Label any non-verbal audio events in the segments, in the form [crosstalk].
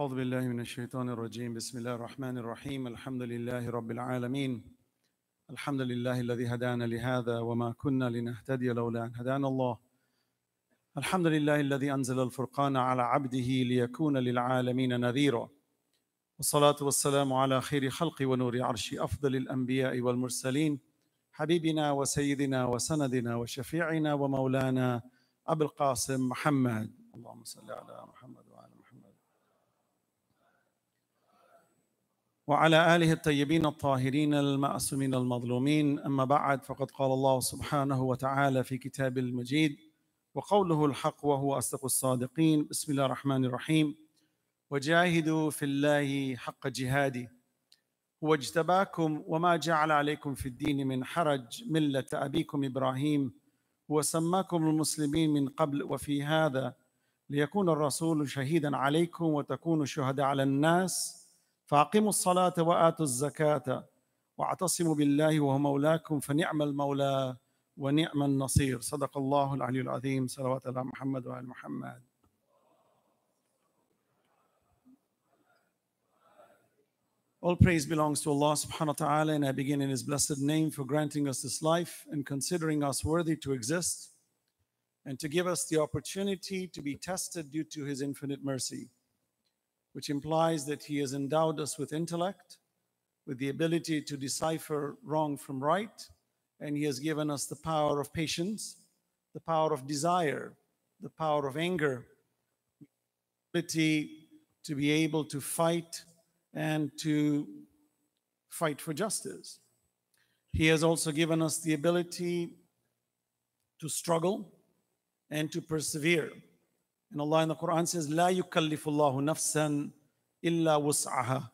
أعوذ بالله من الشيطان الرجيم. بسم الله الرحمن الرحيم. الحمد لله رب العالمين. الحمد لله الذي هدانا لهذا وما كنا لنهتدي لولا أن هدانا الله. الحمد لله الذي أنزل الفرقان على عبده ليكون للعالمين نذيرا. والصلاة والسلام على خير خلق ونور عرش أفضل الأنبياء والمرسلين. حبيبنا وسيدنا وسندنا وشفيعنا ومولانا أبو القاسم محمد. اللهم صل على محمد وعلى آله الطيبين الطاهرين المأسومين المظلومين. أما بعد فقد قال الله سبحانه وتعالى في كتاب المجيد وقوله الحق وهو أصدق الصادقين. بسم الله الرحمن الرحيم. وجاهدوا في الله حق جهاده. هو اجتباكم وما جعل عليكم في الدين من حرج. ملة أبيكم إبراهيم. هو سماكم المسلمين من قبل. وفي هذا ليكون الرسول شهيدا عليكم وتكونوا شهداء على الناس. فاقيموا الصلاه واتوا الزكاه واعتصموا بالله وهو مولاكم فنعم المولى ونعم النصير صدق الله العلي العظيم صلوات الله محمد وعلى محمد All praise belongs to Allah subhanahu wa ta'ala, and I begin in His blessed name for granting us this life and considering us worthy to exist and to give us the opportunity to be tested due to His infinite mercy, which implies that He has endowed us with intellect, with the ability to decipher wrong from right, and He has given us the power of patience, the power of desire, the power of anger, ability to be able to fight and to fight for justice. He has also given us the ability to struggle and to persevere. And Allah in the Quran says, La yukallifullahu nafsan illa wus'aha.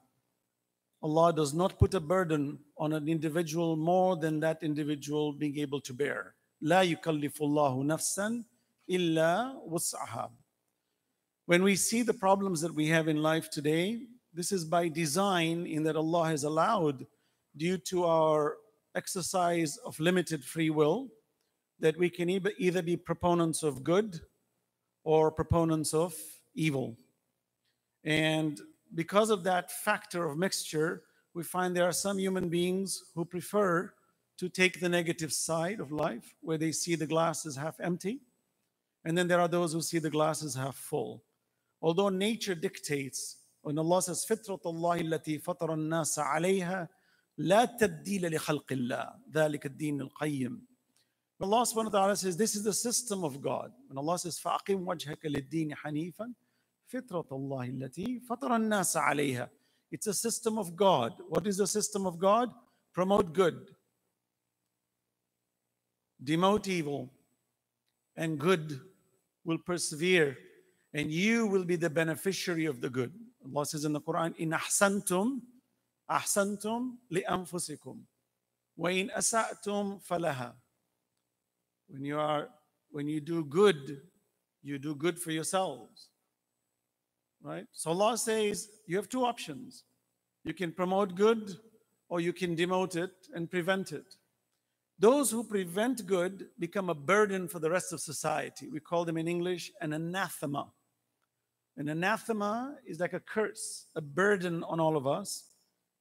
Allah does not put a burden on an individual more than that individual being able to bear. La yukallifullahu nafsan illa wus'aha. When we see the problems that we have in life today, this is by design in that Allah has allowed due to our exercise of limited free will that we can either be proponents of good or proponents of evil. And because of that factor of mixture, we find there are some human beings who prefer to take the negative side of life, where they see the glass as half empty. And then there are those who see the glass as half full. Although nature dictates when Allah says فطرة الله التي فطر الناس عليها لا تبديل لخلق الله ذلك الدين القيم Allah subhanahu wa ta'ala says this is the system of God when Allah says فأقم وجهك للدين حنيفا فطرة الله التي فطر الناس عليها It's a system of God. What is the system of God? Promote good, demote evil, and good will persevere, and you will be the beneficiary of the good. Allah says in the Quran, In ahsantum, ahsantum li anfusikum. Wa in asa'tum falaha. When you are, when you do good, you do good for yourselves. Right? So Allah says you have two options. You can promote good or you can demote it and prevent it. Those who prevent good become a burden for the rest of society. We call them in English an anathema. An anathema is like a curse, a burden on all of us.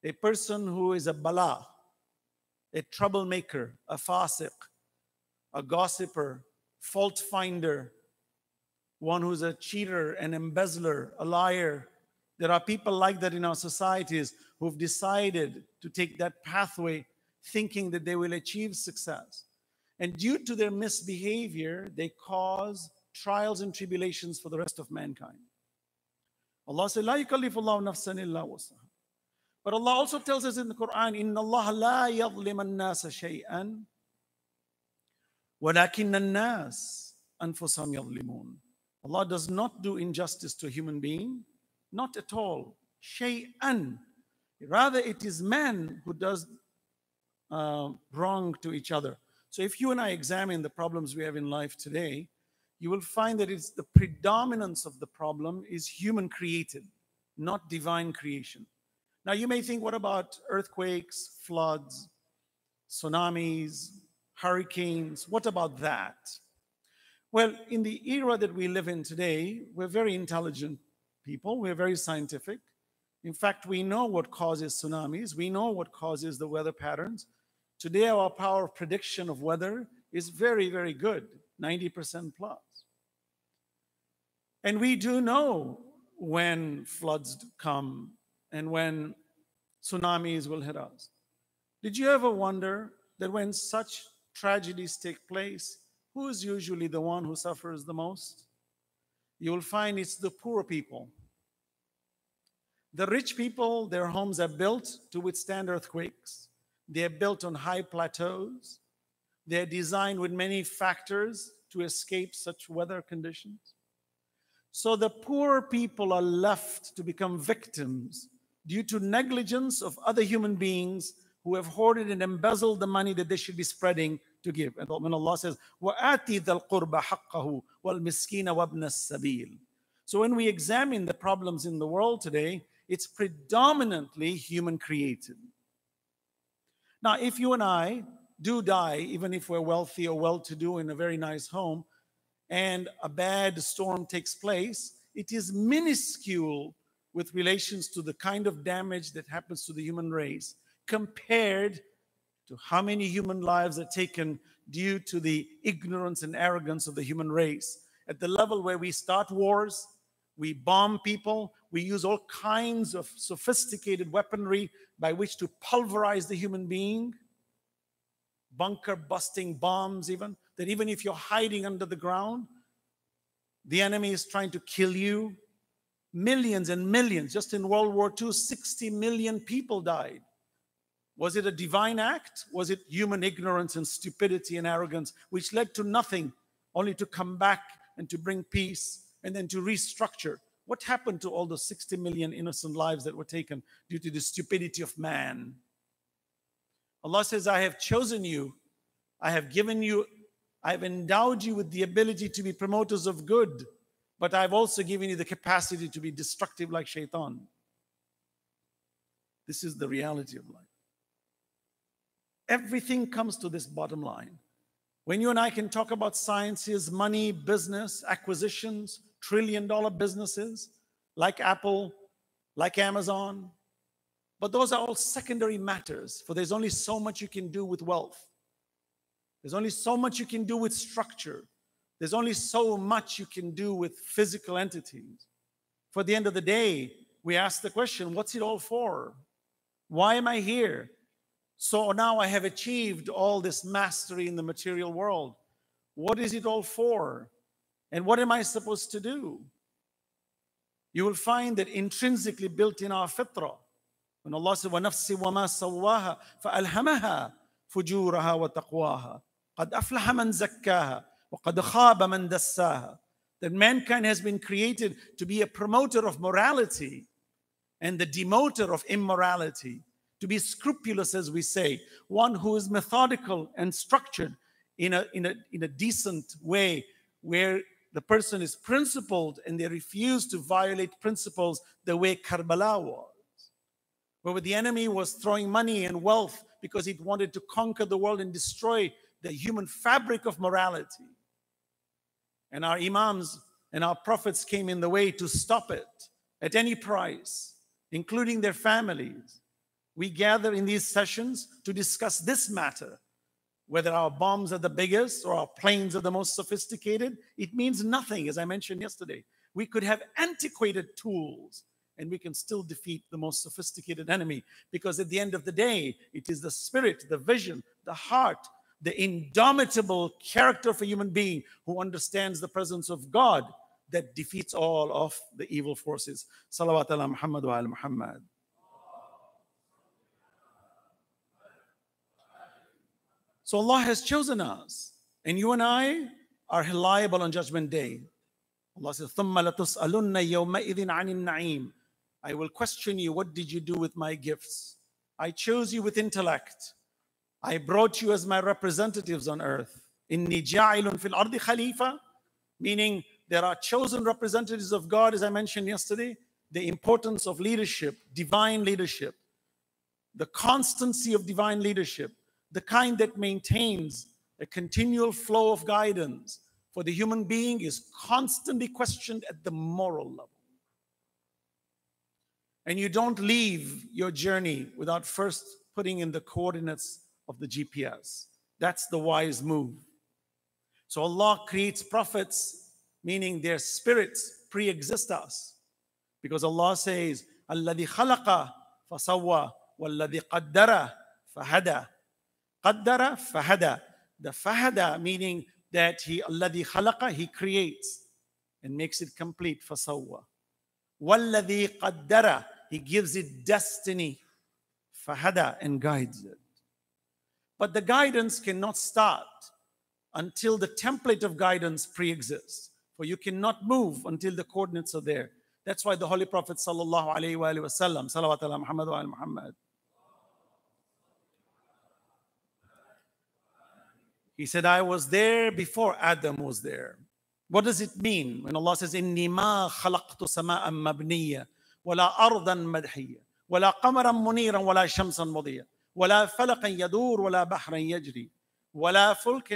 A person who is a bala, a troublemaker, a fasiq, a gossiper, fault finder, one who's a cheater, an embezzler, a liar. There are people like that in our societies who've decided to take that pathway thinking that they will achieve success. And due to their misbehavior, they cause trials and tribulations for the rest of mankind. Allah says, La yukallifullahu nafsan illa But Allah also tells us in the Quran, Inna Allah la yadhliman nasa shay'an ولكن الناس أنفسهم يظلمون. Allah does not do injustice to a human being, not at all. شيئا. Rather, it is man who does uh, wrong to each other. So if you and I examine the problems we have in life today, you will find that it's the predominance of the problem is human created, not divine creation. Now, you may think, what about earthquakes, floods, tsunamis, hurricanes? What about that? Well, in the era that we live in today, we're very intelligent people. We're very scientific. In fact, we know what causes tsunamis. We know what causes the weather patterns. Today, our power of prediction of weather is very, very good 90% plus. And we do know when floods come and when tsunamis will hit us. Did you ever wonder that when such tragedies take place, who is usually the one who suffers the most? You will find it's the poor people. The rich people, their homes are built to withstand earthquakes. They are built on high plateaus. They are designed with many factors to escape such weather conditions. So the poor people are left to become victims due to negligence of other human beings who have hoarded and embezzled the money that they should be spreading to give. And when Allah says, وَآتِ ذَا الْقُرْبَ حَقَّهُ وَالْمِسْكِينَ وَابْنَ السَّبِيلِ So when we examine the problems in the world today, it's predominantly human created. Now, if you and I do die, even if we're wealthy or well to do in a very nice home, and a bad storm takes place, it is minuscule with relations to the kind of damage that happens to the human race compared to how many human lives are taken due to the ignorance and arrogance of the human race. At the level where we start wars, we bomb people, we use all kinds of sophisticated weaponry by which to pulverize the human being, bunker busting bombs, even, that even if you're hiding under the ground, the enemy is trying to kill you. Millions and millions, just in World War II, 60 million people died. Was it a divine act? Was it human ignorance and stupidity and arrogance, which led to nothing, only to come back and to bring peace and then to restructure? What happened to all those 60 million innocent lives that were taken due to the stupidity of man? Allah says, I have chosen you, I have given you, I have endowed you with the ability to be promoters of good, but I've also given you the capacity to be destructive like shaitan. This is the reality of life. Everything comes to this bottom line. When you and I can talk about sciences, money, business, acquisitions, trillion dollar businesses like Apple, like Amazon, but those are all secondary matters, for there's only so much you can do with wealth. There's only so much you can do with structure. There's only so much you can do with physical entities. For the end of the day, we ask the question what's it all for? Why am I here? So now I have achieved all this mastery in the material world. What is it all for? And what am I supposed to do? You will find that intrinsically built in our fitrah. When Allah said, وَنَفْسِ وَمَا سَوَّاهَا فَأَلْهَمَهَا فُجُورَهَا وَتَقْوَاهَا قَدْ أَفْلَحَ مَنْ زَكَّاهَا وَقَدْ خَابَ مَنْ دَسَّاهَا That mankind has been created to be a promoter of morality and the demoter of immorality to be scrupulous, as we say, one who is methodical and structured in a, in a, in a decent way, where the person is principled and they refuse to violate principles the way Karbala was, where the enemy was throwing money and wealth because it wanted to conquer the world and destroy the human fabric of morality. And our imams and our prophets came in the way to stop it at any price, including their families we gather in these sessions to discuss this matter. Whether our bombs are the biggest or our planes are the most sophisticated, it means nothing, as I mentioned yesterday. We could have antiquated tools and we can still defeat the most sophisticated enemy because at the end of the day, it is the spirit, the vision, the heart, the indomitable character of a human being who understands the presence of God that defeats all of the evil forces. Salawat ala Muhammad wa al Muhammad. So Allah has chosen us, and you and I are liable on Judgment Day. Allah says, I will question you, what did you do with my gifts? I chose you with intellect. I brought you as my representatives on earth. Inni ja'ilun fil ardi khalifa, meaning there are chosen representatives of God, as I mentioned yesterday. The importance of leadership, divine leadership, the constancy of divine leadership the kind that maintains a continual flow of guidance for the human being is constantly questioned at the moral level. And you don't leave your journey without first putting in the coordinates of the GPS. That's the wise move. So Allah creates prophets, meaning their spirits pre exist us. Because Allah says, Alladhi khalaqa fasawa, walladhi qaddara fahada. Qaddara fahada. The fahada meaning that he alladhi khalaqa, he creates and makes it complete for sawwa. Walladhi qaddara, he gives it destiny, fahada, and guides it. But the guidance cannot start until the template of guidance pre exists. For you cannot move until the coordinates are there. That's why the Holy Prophet sallallahu alaihi wasallam, Muhammad wa Muhammad, He said, I was there before Adam was there. What does it mean when Allah says, إِنِّي مَا خَلَقْتُ سَمَاءً مَبْنِيًّا وَلَا أَرْضًا مَدْحِيًّا وَلَا قَمَرًا مُنِيرًا وَلَا شَمْسًا مُضِيًّا وَلَا فَلَقًا يَدُورُ وَلَا بَحْرًا يَجْرِي وَلَا فُلْكًا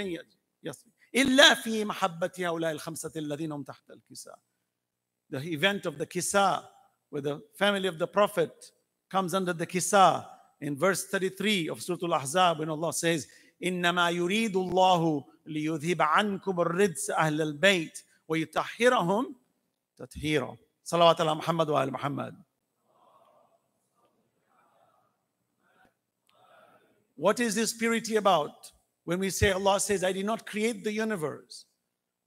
يَسْرِي إِلَّا فِي مَحَبَّةِ هؤلاء الْخَمْسَةِ الَّذِينَ هُمْ تَحْتَ الْكِسَاءِ The event of the Kisa, where the family of the Prophet comes under the Kisa, in verse 33 of Surah Al-Ahzab, when Allah says, إنما يريد الله ليذهب عنكم الرجس أهل البيت ويطهرهم تطهيرا صلوات على محمد وآل محمد What is this purity about? When we say Allah says, I did not create the universe,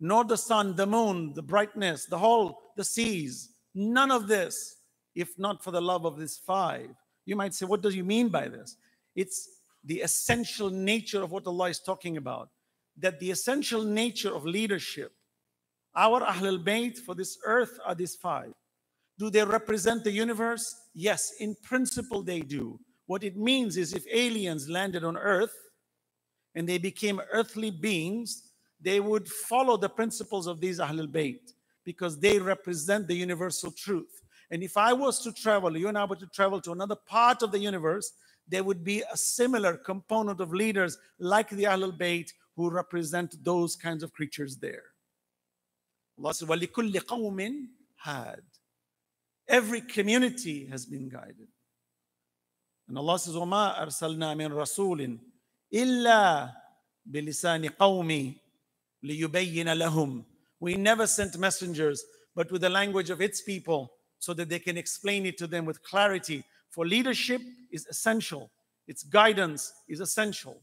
nor the sun, the moon, the brightness, the whole, the seas, none of this, if not for the love of this five. You might say, what do you mean by this? It's the essential nature of what Allah is talking about. That the essential nature of leadership, our Ahlul Bayt for this earth are these five. Do they represent the universe? Yes, in principle they do. What it means is if aliens landed on earth and they became earthly beings, they would follow the principles of these Ahlul Bayt because they represent the universal truth. And if I was to travel, you and I were to travel to another part of the universe, there would be a similar component of leaders like the Ahlul Bayt who represent those kinds of creatures there. Allah says, وَلِكُلِّ قَوْمٍ had. Every community has been guided. And Allah says, وَمَا أَرْسَلْنَا مِن رَسُولٍ إِلَّا بِلِسَانِ قَوْمِ لِيُبَيِّنَ لَهُمْ We never sent messengers, but with the language of its people, so that they can explain it to them with clarity for leadership is essential, its guidance is essential.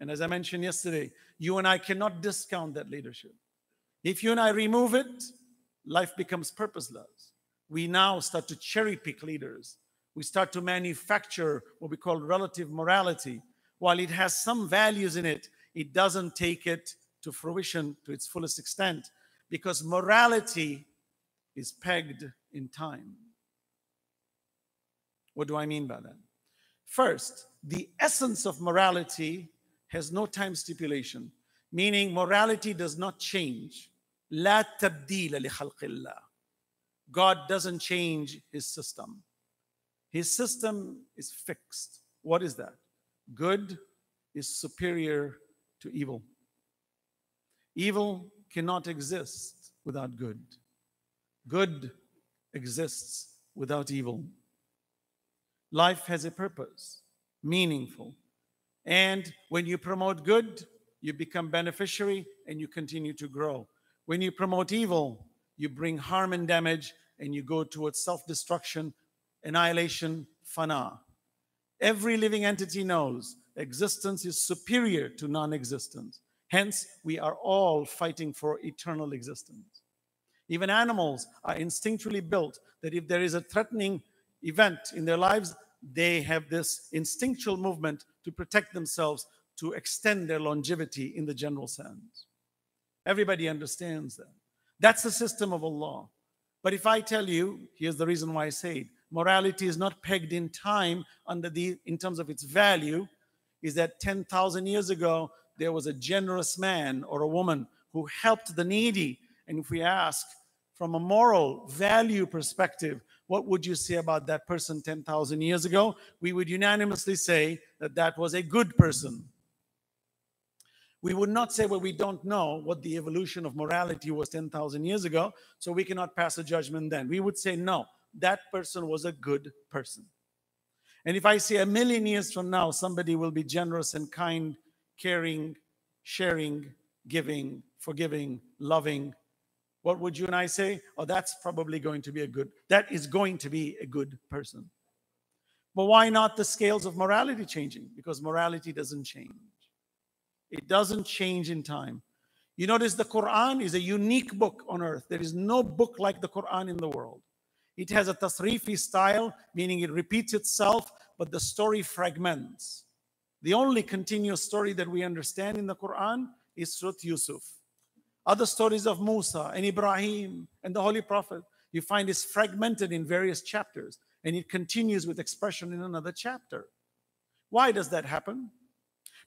And as I mentioned yesterday, you and I cannot discount that leadership. If you and I remove it, life becomes purposeless. We now start to cherry pick leaders. We start to manufacture what we call relative morality. While it has some values in it, it doesn't take it to fruition to its fullest extent because morality is pegged in time. What do I mean by that? First, the essence of morality has no time stipulation, meaning morality does not change. لا تبديل لخلق الله. God doesn't change his system. His system is fixed. What is that? Good is superior to evil. Evil cannot exist without good. Good exists without evil. Life has a purpose, meaningful. And when you promote good, you become beneficiary and you continue to grow. When you promote evil, you bring harm and damage and you go towards self destruction, annihilation, fana. Every living entity knows existence is superior to non existence. Hence, we are all fighting for eternal existence. Even animals are instinctually built that if there is a threatening event in their lives, they have this instinctual movement to protect themselves, to extend their longevity in the general sense. Everybody understands that. That's the system of Allah. But if I tell you, here's the reason why I say it morality is not pegged in time under the in terms of its value, is that 10,000 years ago there was a generous man or a woman who helped the needy. And if we ask from a moral value perspective, what would you say about that person 10,000 years ago? We would unanimously say that that was a good person. We would not say, well, we don't know what the evolution of morality was 10,000 years ago, so we cannot pass a judgment then. We would say, no, that person was a good person. And if I say a million years from now, somebody will be generous and kind, caring, sharing, giving, forgiving, loving, what would you and I say? Oh, that's probably going to be a good, that is going to be a good person. But why not the scales of morality changing? Because morality doesn't change. It doesn't change in time. You notice the Quran is a unique book on earth. There is no book like the Quran in the world. It has a tasrifi style, meaning it repeats itself, but the story fragments. The only continuous story that we understand in the Quran is Surah Yusuf. Other stories of Musa and Ibrahim and the Holy Prophet, you find is fragmented in various chapters and it continues with expression in another chapter. Why does that happen?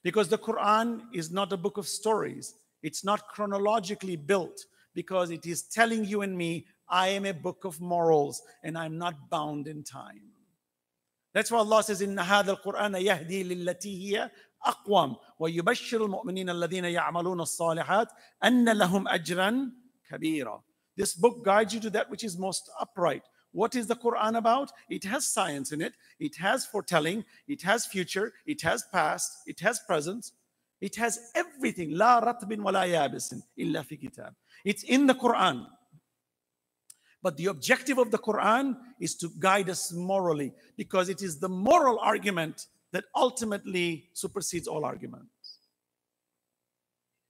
Because the Quran is not a book of stories, it's not chronologically built because it is telling you and me, I am a book of morals and I'm not bound in time. That's why Allah says in Nahad al Quran yahdi أقوم ويبشر المؤمنين الذين يعملون الصالحات أن لهم أجرا كبيرا. This book guides you to that which is most upright. What is the Quran about? It has science in it, it has foretelling, it has future, it has past, it has present, it has everything. لا رتب ولا يابس إلا في كتاب. It's in the Quran. But the objective of the Quran is to guide us morally because it is the moral argument that ultimately supersedes all arguments.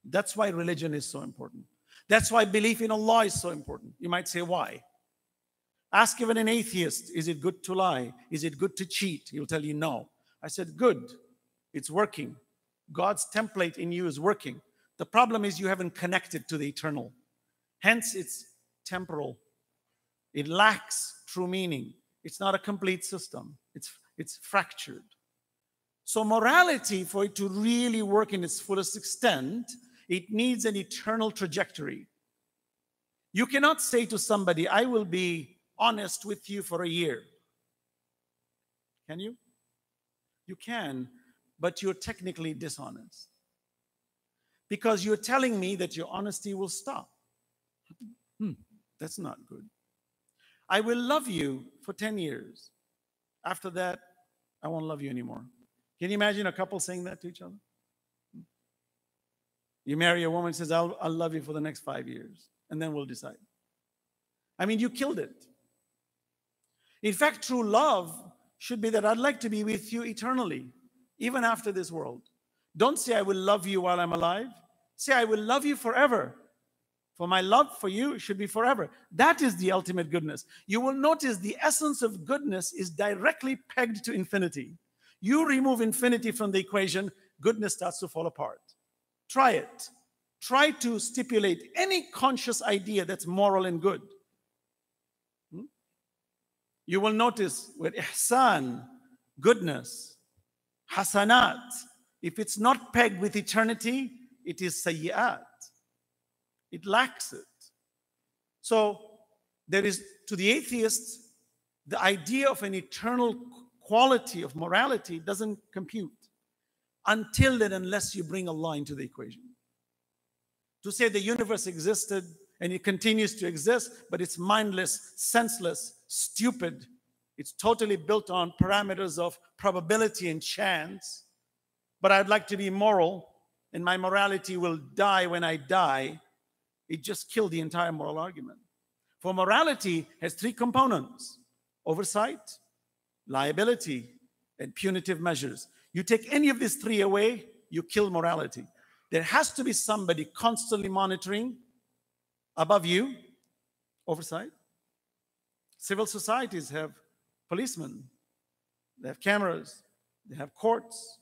That's why religion is so important. That's why belief in Allah is so important. You might say, why? Ask even an atheist, is it good to lie? Is it good to cheat? He'll tell you no. I said, good. It's working. God's template in you is working. The problem is you haven't connected to the eternal. Hence, it's temporal. It lacks true meaning. It's not a complete system. It's, it's fractured. So morality, for it to really work in its fullest extent, it needs an eternal trajectory. You cannot say to somebody, I will be honest with you for a year. Can you? You can, but you're technically dishonest. Because you're telling me that your honesty will stop. Hmm, that's not good. I will love you for 10 years. After that, I won't love you anymore. Can you imagine a couple saying that to each other? You marry a woman says, I'll, I'll love you for the next five years, and then we'll decide. I mean, you killed it. In fact, true love should be that I'd like to be with you eternally, even after this world. Don't say, I will love you while I'm alive. Say, I will love you forever. For my love for you should be forever. That is the ultimate goodness. You will notice the essence of goodness is directly pegged to infinity. You remove infinity from the equation, goodness starts to fall apart. Try it. Try to stipulate any conscious idea that's moral and good hmm? you will notice with ihsan, goodness, hasanat, if it's not pegged with eternity, it is sayyat. It lacks it. So there is, to the atheist, the idea of an eternal quality of morality doesn't compute until and unless you bring Allah into the equation. To say the universe existed and it continues to exist, but it's mindless, senseless, stupid. It's totally built on parameters of probability and chance. But I'd like to be moral, and my morality will die when I die. It just killed the entire moral argument. For morality has three components oversight, liability, and punitive measures. You take any of these three away, you kill morality. There has to be somebody constantly monitoring above you, oversight. Civil societies have policemen, they have cameras, they have courts,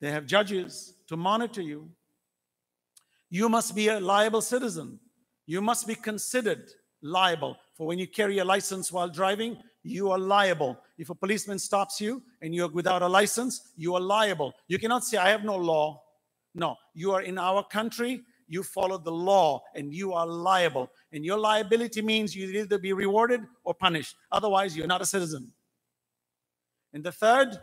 they have judges to monitor you. You must be a liable citizen. You must be considered liable. For when you carry a license while driving, you are liable. If a policeman stops you and you're without a license, you are liable. You cannot say, I have no law. No, you are in our country you follow the law and you are liable. And your liability means you either be rewarded or punished. Otherwise, you're not a citizen. And the third,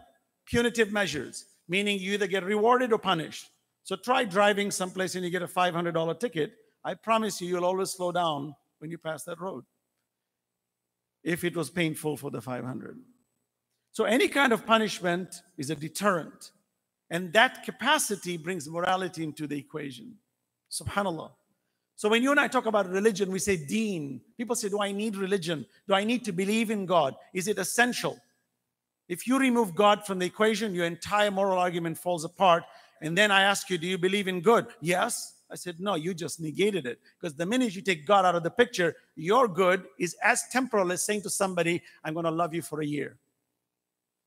punitive measures, meaning you either get rewarded or punished. So try driving someplace and you get a $500 ticket. I promise you, you'll always slow down when you pass that road. If it was painful for the 500. So any kind of punishment is a deterrent. And that capacity brings morality into the equation. Subhanallah. So when you and I talk about religion, we say deen. People say, Do I need religion? Do I need to believe in God? Is it essential? If you remove God from the equation, your entire moral argument falls apart. And then I ask you, Do you believe in good? Yes. I said, No, you just negated it. Because the minute you take God out of the picture, your good is as temporal as saying to somebody, I'm going to love you for a year.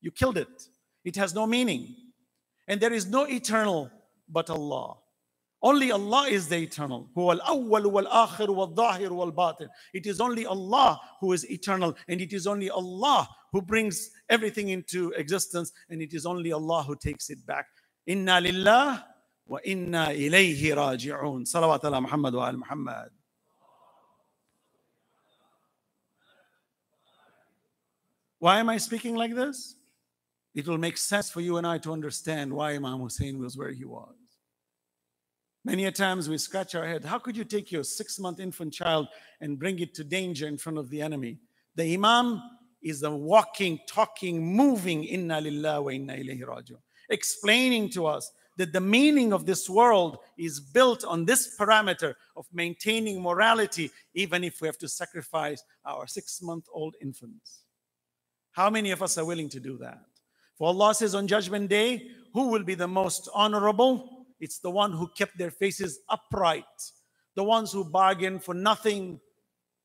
You killed it. It has no meaning. And there is no eternal but Allah. Only Allah is the eternal. It is only Allah who is eternal, and it is only Allah who brings everything into existence, and it is only Allah who takes it back. Inna lillah ilayhi raji'un. Salawat ala Muhammad wa al Muhammad. Why am I speaking like this? It will make sense for you and I to understand why Imam Hussein was where he was. Many a times we scratch our head. How could you take your six month infant child and bring it to danger in front of the enemy? The Imam is the walking, talking, moving inna lillah wa inna ilayhi raji'un, explaining to us that the meaning of this world is built on this parameter of maintaining morality, even if we have to sacrifice our six month old infants. How many of us are willing to do that? For Allah says on Judgment Day, who will be the most honorable? It's the one who kept their faces upright, the ones who bargain for nothing,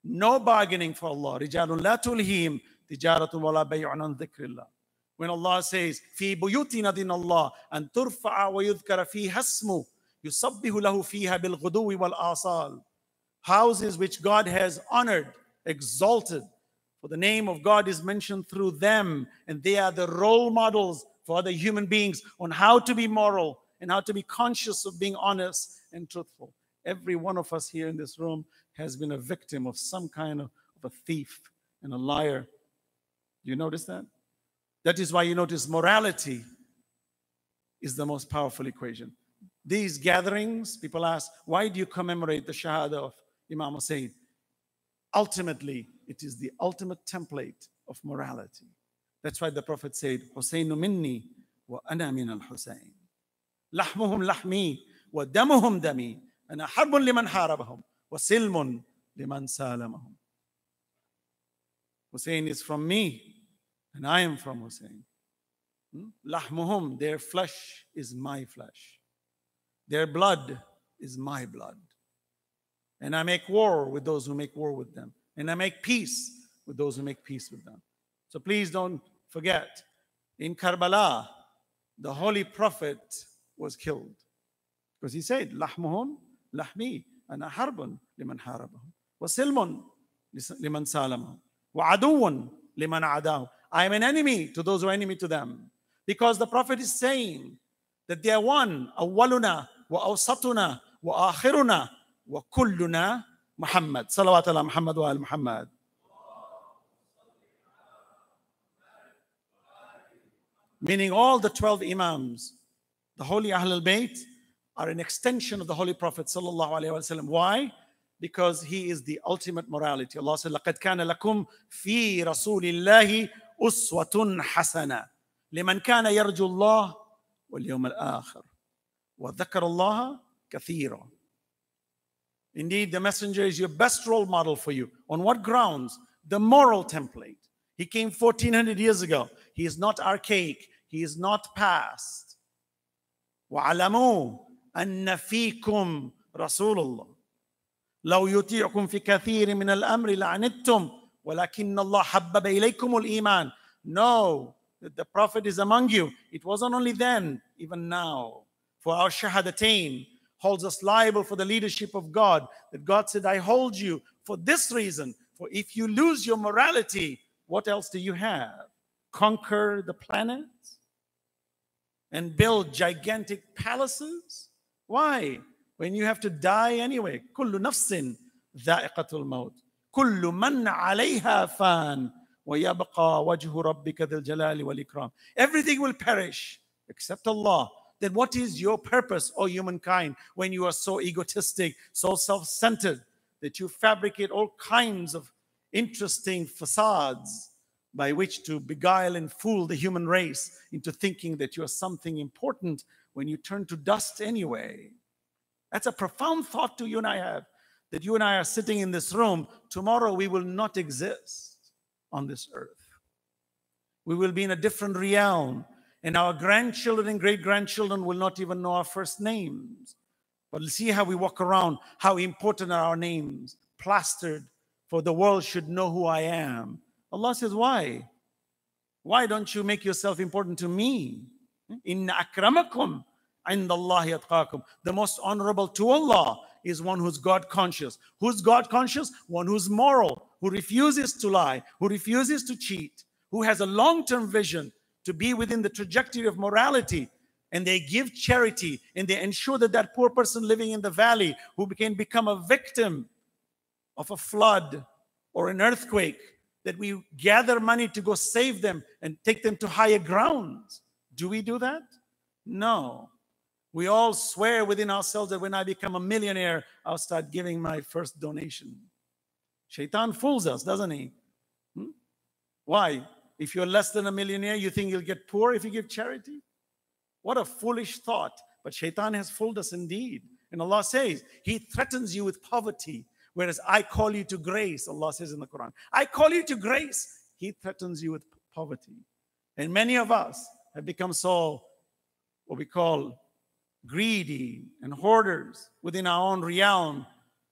no bargaining for Allah. رجال لا تلهيهم تجارة ولا بيع عن ذكر الله. When Allah says, في بيوتنا دين الله أن ترفع ويذكر فيها اسمه يسبح له فيها بالغدو والآصال. Houses which God has honored, exalted. For the name of God is mentioned through them, and they are the role models for other human beings on how to be moral, and how to be conscious of being honest and truthful. Every one of us here in this room has been a victim of some kind of, of a thief and a liar. You notice that? That is why you notice morality is the most powerful equation. These gatherings, people ask, why do you commemorate the Shahada of Imam Hussein? Ultimately, it is the ultimate template of morality. That's why the Prophet said, Hussein minni wa ana min al Hussein. Lahmuhum lahmi wa damuhum dami. Ana harbun liman harabahum wa silmun liman salamahum. Hussein is from me and I am from Hussein. Hmm? Lahmuhum, their flesh is my flesh. Their blood is my blood. And I make war with those who make war with them. And I make peace with those who make peace with them. So please don't forget, in Karbala, the holy prophet was killed. Because he said, Lahmuhum, Lahmi, and harbun liman harabahum. Wasilmun liman salamahum. Wa'aduun liman adahu. I am an enemy to those who are enemy to them. Because the Prophet is saying that they are one, أولنا وأوسطنا وآخرنا وكلنا محمد صلوات الله محمد وآل محمد meaning all the 12 imams the holy Ahlul Bayt are an extension of the Holy Prophet sallallahu alaihi wasallam. Why? Because he is the ultimate morality. Allah said, لَقَدْ كَانَ لَكُمْ فِي رَسُولِ اللَّهِ أُسْوَةٌ حَسَنَةٌ لمن كان يرجو الله واليوم الآخر وذكر الله كثيرا Indeed, the messenger is your best role model for you. On what grounds? The moral template. He came 1400 years ago. He is not archaic. He is not past. واعلموا ان فيكم رسول الله لو يطيعكم في كثير من الامر لعنتم ولكن الله حبب اليكم الايمان no that the prophet is among you it wasn't only then even now for our shahadatain holds us liable for the leadership of god that god said i hold you for this reason for if you lose your morality what else do you have conquer the planets and build gigantic palaces? Why? When you have to die anyway. كل نفس ذائقة الموت. كل من عليها فان ويبقى وجه ربك ذي الجلال والإكرام. Everything will perish except Allah. Then what is your purpose, O humankind, when you are so egotistic, so self-centered, that you fabricate all kinds of interesting facades by which to beguile and fool the human race into thinking that you're something important when you turn to dust anyway. That's a profound thought to you and I have that you and I are sitting in this room. Tomorrow we will not exist on this earth. We will be in a different realm, and our grandchildren and great grandchildren will not even know our first names. But see how we walk around, how important are our names, plastered, for the world should know who I am. Allah says, Why? Why don't you make yourself important to me? In akramakum indallahi. The most honorable to Allah is one who's God conscious. Who's God conscious? One who's moral, who refuses to lie, who refuses to cheat, who has a long term vision to be within the trajectory of morality. And they give charity and they ensure that that poor person living in the valley who can become a victim of a flood or an earthquake, that we gather money to go save them and take them to higher grounds. Do we do that? No. We all swear within ourselves that when I become a millionaire, I'll start giving my first donation. Shaitan fools us, doesn't he? Hmm? Why? If you're less than a millionaire, you think you'll get poor if you give charity? What a foolish thought. But Shaitan has fooled us indeed. And Allah says, He threatens you with poverty, whereas I call you to grace, Allah says in the Quran. I call you to grace. He threatens you with poverty. And many of us have become so, what we call greedy and hoarders within our own realm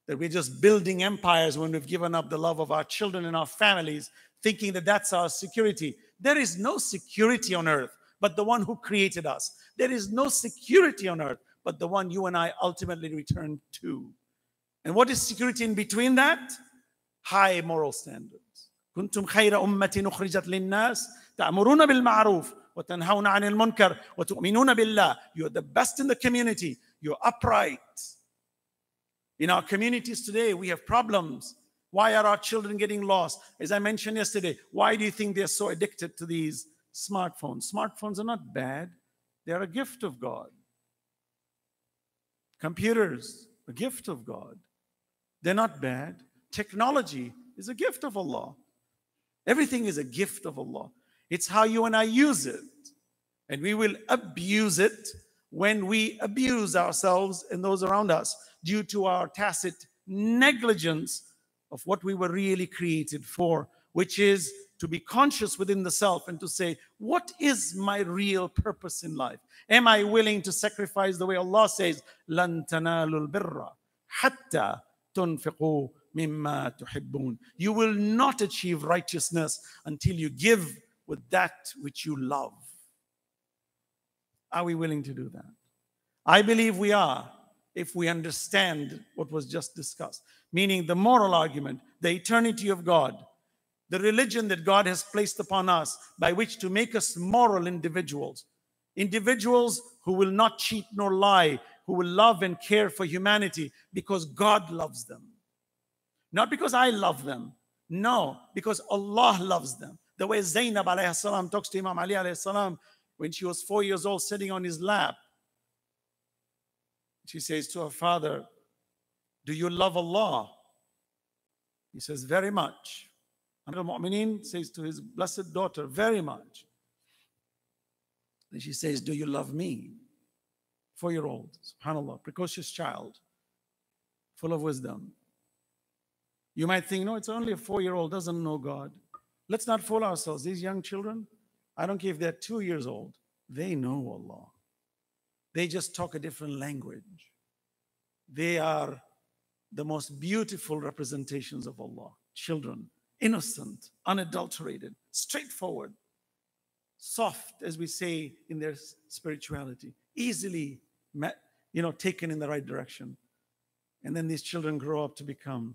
that we're just building empires when we've given up the love of our children and our families, thinking that that's our security. There is no security on earth but the one who created us. There is no security on earth but the one you and I ultimately return to. And what is security in between that? High moral standards. كنتم خير أمة أخرجت للناس تأمرون بالمعروف وتنهون عن المنكر وتؤمنون بالله you're the best in the community you're upright in our communities today we have problems why are our children getting lost as i mentioned yesterday why do you think they're so addicted to these smartphones smartphones are not bad they're a gift of god computers a gift of god they're not bad technology is a gift of allah everything is a gift of allah it's how you and I use it. And we will abuse it when we abuse ourselves and those around us due to our tacit negligence of what we were really created for, which is to be conscious within the self and to say, What is my real purpose in life? Am I willing to sacrifice the way Allah says, لَن تَنَالُوا الْبِرَّ حَتَّى تُنْفِقُوا مِمَّا تُحِبُّونَ You will not achieve righteousness until you give with that which you love. Are we willing to do that? I believe we are if we understand what was just discussed, meaning the moral argument, the eternity of God, the religion that God has placed upon us by which to make us moral individuals, individuals who will not cheat nor lie, who will love and care for humanity because God loves them. Not because I love them, no, because Allah loves them. The way Zainab salam talks to Imam Ali salam when she was four years old sitting on his lap. She says to her father, Do you love Allah? He says, Very much. And al Mu'mineen says to his blessed daughter, Very much. And she says, Do you love me? Four year old, subhanAllah, precocious child, full of wisdom. You might think, no, it's only a four year old, doesn't know God. Let's not fool ourselves. These young children, I don't care if they're two years old, they know Allah. They just talk a different language. They are the most beautiful representations of Allah. Children, innocent, unadulterated, straightforward, soft, as we say in their spirituality, easily, met, you know, taken in the right direction. And then these children grow up to become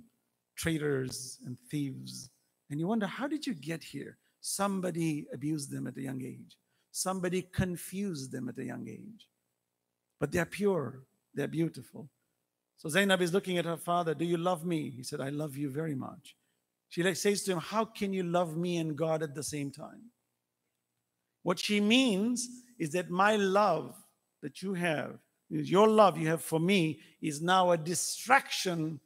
traitors and thieves and you wonder, how did you get here? Somebody abused them at a young age. Somebody confused them at a young age. But they're pure, they're beautiful. So Zainab is looking at her father, Do you love me? He said, I love you very much. She says to him, How can you love me and God at the same time? What she means is that my love that you have, your love you have for me, is now a distraction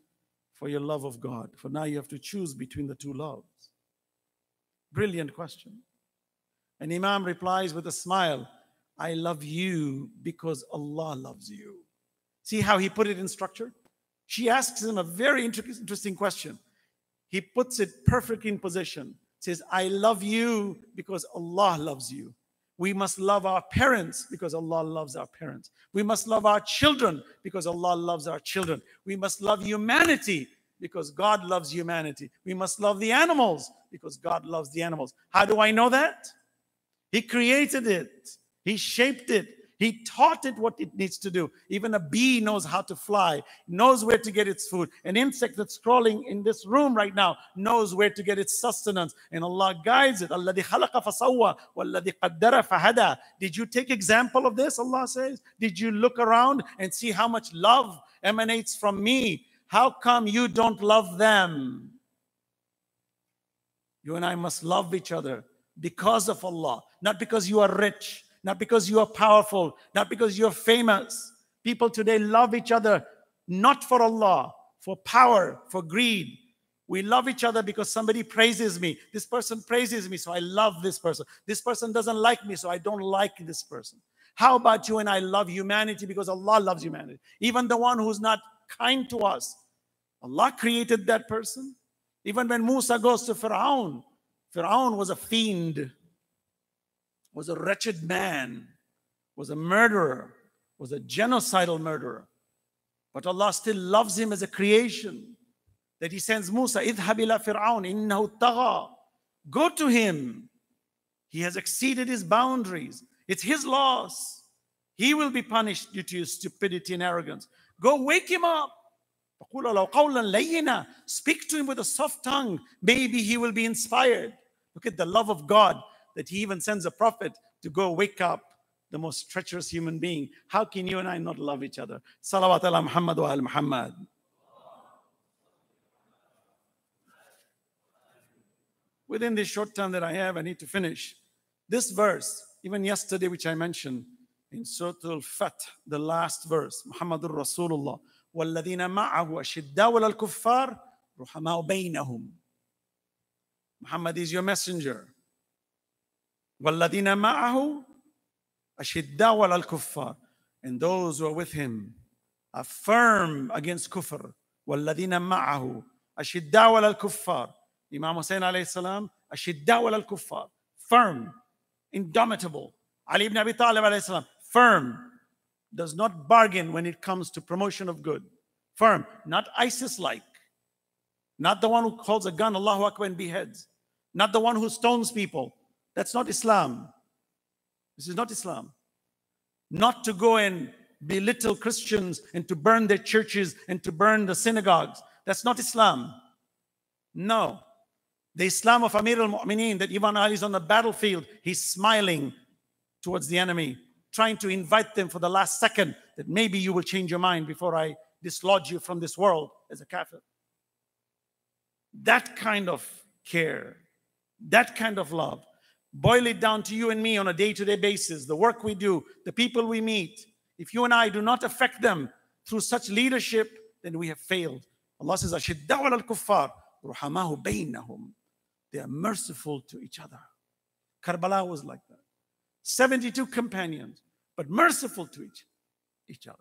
for your love of God? For now you have to choose between the two loves. Brilliant question. And Imam replies with a smile, I love you because Allah loves you. See how he put it in structure? She asks him a very interesting question. He puts it perfectly in position. Says, I love you because Allah loves you. We must love our parents because Allah loves our parents. We must love our children because Allah loves our children. We must love humanity because God loves humanity. We must love the animals because God loves the animals. How do I know that? He created it, He shaped it, He taught it what it needs to do. Even a bee knows how to fly, knows where to get its food. An insect that's crawling in this room right now knows where to get its sustenance. And Allah guides it. Did you take example of this? Allah says. Did you look around and see how much love emanates from me? How come you don't love them? You and I must love each other because of Allah, not because you are rich, not because you are powerful, not because you're famous. People today love each other not for Allah, for power, for greed. We love each other because somebody praises me. This person praises me, so I love this person. This person doesn't like me, so I don't like this person. How about you and I love humanity because Allah loves humanity? Even the one who's not kind to us, Allah created that person. Even when Musa goes to Pharaoh, Pharaoh was a fiend, was a wretched man, was a murderer, was a genocidal murderer. But Allah still loves him as a creation. That He sends Musa, idhab ila Fir'aun, innahu tagha. Go to him. He has exceeded his boundaries. It's his loss. He will be punished due to his stupidity and arrogance. Go wake him up. Speak to him with a soft tongue. Maybe he will be inspired. Look at the love of God that He even sends a prophet to go wake up the most treacherous human being. How can you and I not love each other? Salawat ala Muhammad wa al Muhammad. Within this short time that I have, I need to finish. This verse, even yesterday, which I mentioned in Surah Al Fath, the last verse, Muhammadur Rasulullah, والذين معه أشداء على الكفار رحماء بينهم Muhammad is your messenger. وَالَّذِينَ مَعَهُ أَشِدَّاءُ عَلَى الْكُفَّارِ And those who are with him are firm against kufr. وَالَّذِينَ مَعَهُ أَشِدَّاءُ عَلَى الْكُفَّارِ Imam Hussein alayhi salam, أَشِدَّاءُ عَلَى الْكُفَّارِ Firm, indomitable. Ali ibn Abi Talib alayhi salam, firm, does not bargain when it comes to promotion of good. Firm, not ISIS-like. Not the one who holds a gun, Allahu Akbar, and beheads not the one who stones people. That's not Islam. This is not Islam. Not to go and belittle Christians and to burn their churches and to burn the synagogues. That's not Islam. No. The Islam of Amir al Mu'mineen, that Imam Ali is on the battlefield, he's smiling towards the enemy, trying to invite them for the last second that maybe you will change your mind before I dislodge you from this world as a kafir. That kind of care, that kind of love, boil it down to you and me on a day to day basis, the work we do, the people we meet. If you and I do not affect them through such leadership, then we have failed. Allah says, Ashiddaw al kuffar, ruhamahu baynahum. They are merciful to each other. Karbala was like that. 72 companions, but merciful to each, each other.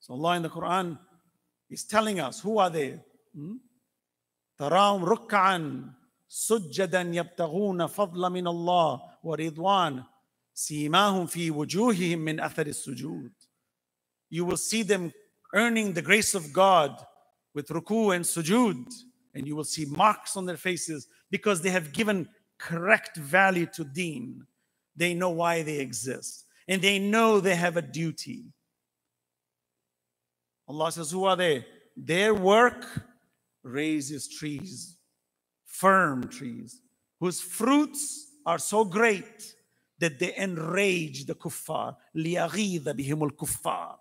So Allah in the Quran is telling us who are they? Hmm? تراهم ركعا سجدا يبتغون فضلا من الله ورضوان سيماهم في وجوههم من اثر السجود you will see them earning the grace of God with ruku and sujud and you will see marks on their faces because they have given correct value to deen they know why they exist and they know they have a duty Allah says who are they their work raises trees firm trees whose fruits are so great that they enrage the kuffar لِيَغِيظَ بِهِمُ الْكُفَّارِ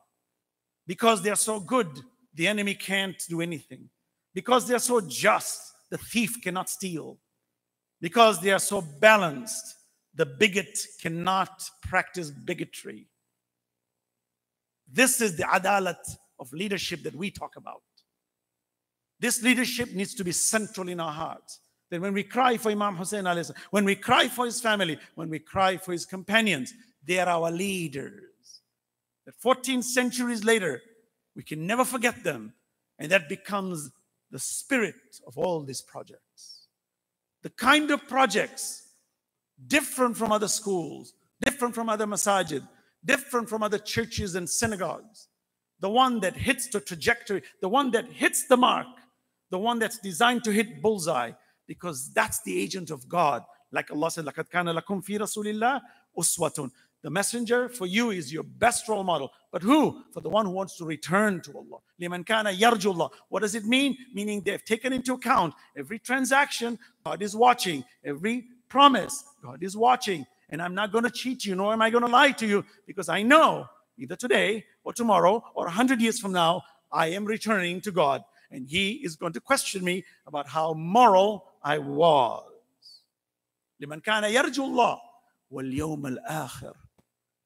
because they are so good the enemy can't do anything because they are so just the thief cannot steal because they are so balanced the bigot cannot practice bigotry this is the adalat of leadership that we talk about This leadership needs to be central in our hearts. That when we cry for Imam Hussein, when we cry for his family, when we cry for his companions, they are our leaders. That 14 centuries later, we can never forget them. And that becomes the spirit of all these projects. The kind of projects different from other schools, different from other masajid, different from other churches and synagogues. The one that hits the trajectory, the one that hits the mark, the one that's designed to hit bullseye, because that's the agent of God. Like Allah said, لَقَدْ كَانَ لَكُمْ فِي رَسُولِ اللَّهِ أُسْوَةٌ the messenger for you is your best role model. But who? For the one who wants to return to Allah. لِمَنْ كَانَ يَرْجُ اللَّهِ What does it mean? Meaning they've taken into account every transaction, God is watching. Every promise, God is watching. And I'm not going to cheat you, nor am I going to lie to you, because I know either today or tomorrow or 100 years from now, I am returning to God. And He is going to question me about how moral I was. لِمَنْ كَانَ يَرْجُ اللَّهِ وَالْيَوْمَ الْآخِرِ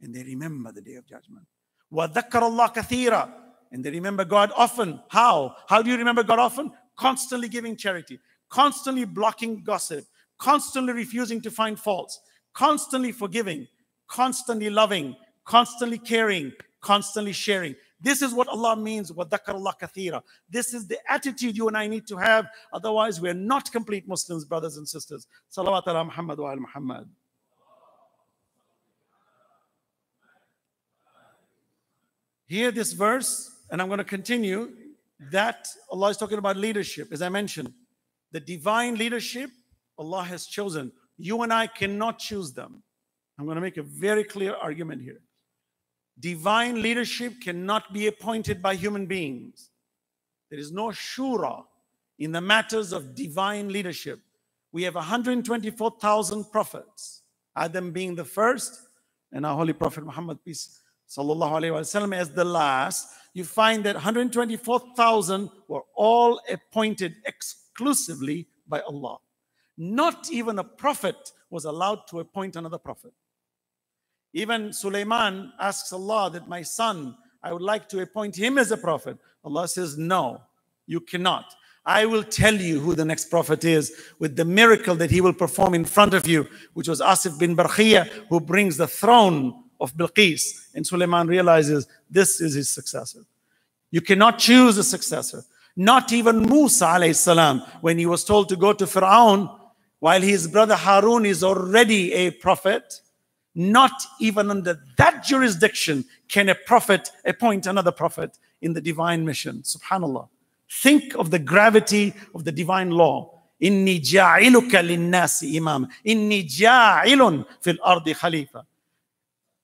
and they remember the day of judgment. وَذَكَّرَ اللَّهَ كَثِيرًا And they remember God often. How? How do you remember God often? Constantly giving charity, constantly blocking gossip, constantly refusing to find faults, constantly forgiving, constantly loving, constantly caring, constantly sharing. This is what Allah means, وَذَكَّرَ اللَّهَ كَثِيرًا This is the attitude you and I need to have. Otherwise, we're not complete Muslims, brothers and sisters. Salawat ala Muhammad wa ala Muhammad. Here, this verse, and I'm going to continue, that Allah is talking about leadership, as I mentioned. The divine leadership Allah has chosen. You and I cannot choose them. I'm going to make a very clear argument here. Divine leadership cannot be appointed by human beings. There is no shura in the matters of divine leadership. We have 124,000 prophets, Adam being the first, and our Holy Prophet Muhammad, peace sallallahu alaihi wasallam as the last, you find that 124,000 were all appointed exclusively by Allah. Not even a prophet was allowed to appoint another prophet. Even Sulaiman asks Allah that my son, I would like to appoint him as a prophet. Allah says, No, you cannot. I will tell you who the next prophet is with the miracle that he will perform in front of you, which was Asif bin Barkhiyah, who brings the throne of Bilqis. And Suleiman realizes this is his successor. You cannot choose a successor. Not even Musa salam, when he was told to go to Fir'aun, while his brother Harun is already a prophet, not even under that jurisdiction can a prophet appoint another prophet in the divine mission. Subhanallah. Think of the gravity of the divine law. إني جاعلك للناس إمام إني جاعل في الأرض خليفة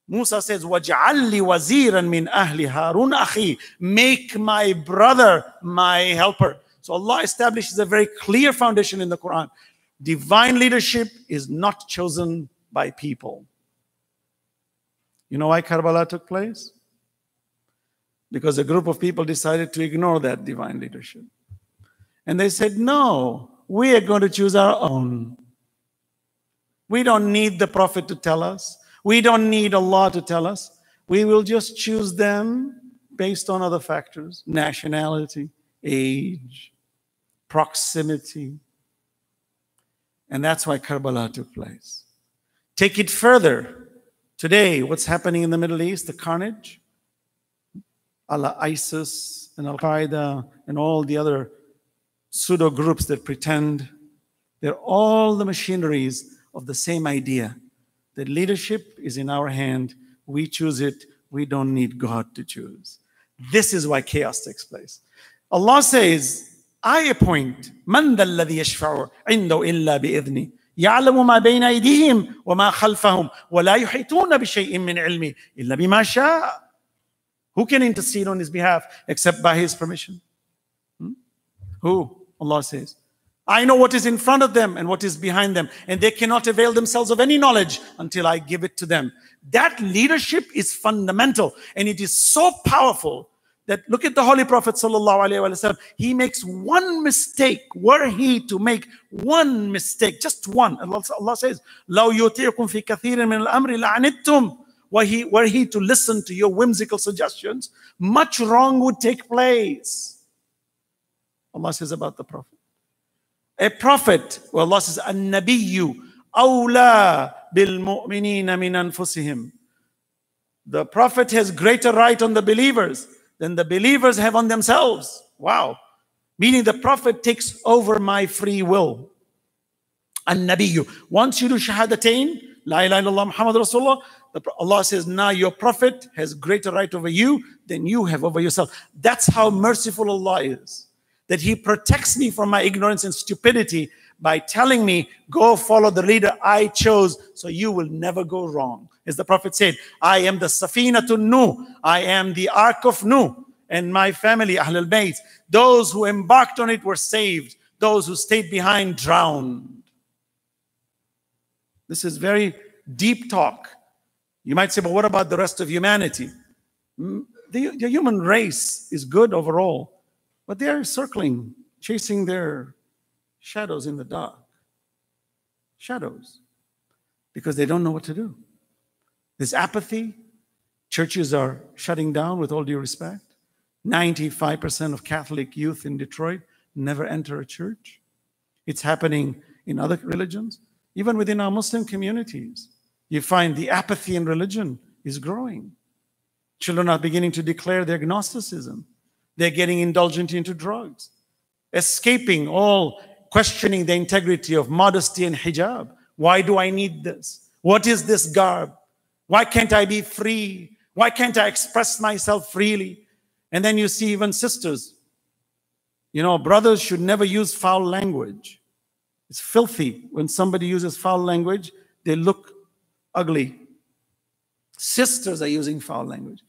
Musa says, وَجْعَلْ وَزِيرًا مِنْ أَهْلِ هَارُونَ أَخِي Make my brother my helper. So Allah establishes a very clear foundation in the Quran. Divine leadership is not chosen by people. You know why Karbala took place? Because a group of people decided to ignore that divine leadership. And they said, no, we are going to choose our own. We don't need the prophet to tell us. We don't need Allah to tell us. We will just choose them based on other factors nationality, age, proximity. And that's why Karbala took place. Take it further. Today, what's happening in the Middle East, the carnage? Allah, ISIS and Al Qaeda and all the other pseudo groups that pretend they're all the machineries of the same idea that leadership is in our hand. We choose it. We don't need God to choose. This is why chaos takes place. Allah says, I appoint من ذا الذي يشفع عنده إلا بإذنه يعلم ما بين أيديهم وما خلفهم ولا يحيطون بشيء من علمه إلا بما شاء Who can intercede on his behalf except by his permission? Hmm? Who? Allah says. I know what is in front of them and what is behind them, and they cannot avail themselves of any knowledge until I give it to them. That leadership is fundamental and it is so powerful that look at the Holy Prophet wasallam. He makes one mistake. Were he to make one mistake, just one, Allah, Allah says, لو يطيعكم في كثير من الأمر لعنتم. Were he, were he to listen to your whimsical suggestions, much wrong would take place. Allah says about the Prophet. A prophet, well, Allah says, An-Nabiyyu awla bil mu'minina min anfusihim. The Prophet has greater right on the believers than the believers have on themselves. Wow. Meaning the Prophet takes over my free will. An-Nabiyyu. Once you do Shahadatain, La ilaha illallah Muhammad Rasulullah, Allah says, now your Prophet has greater right over you than you have over yourself. That's how merciful Allah is. That He protects me from my ignorance and stupidity by telling me, go follow the leader I chose, so you will never go wrong. As the Prophet said, I am the Safina to Nu, I am the Ark of Nu, and my family, Ahlul Bayt. Those who embarked on it were saved, those who stayed behind drowned. This is very deep talk. You might say, but what about the rest of humanity? Mm, the, the human race is good overall, but they're circling, chasing their shadows in the dark. Shadows. Because they don't know what to do. There's apathy. Churches are shutting down, with all due respect. 95% of Catholic youth in Detroit never enter a church. It's happening in other religions, even within our Muslim communities. You find the apathy in religion is growing. Children are beginning to declare their agnosticism. They're getting indulgent into drugs, escaping all questioning the integrity of modesty and hijab. Why do I need this? What is this garb? Why can't I be free? Why can't I express myself freely? And then you see even sisters. You know, brothers should never use foul language. It's filthy when somebody uses foul language, they look ugly. Sisters are using foul language.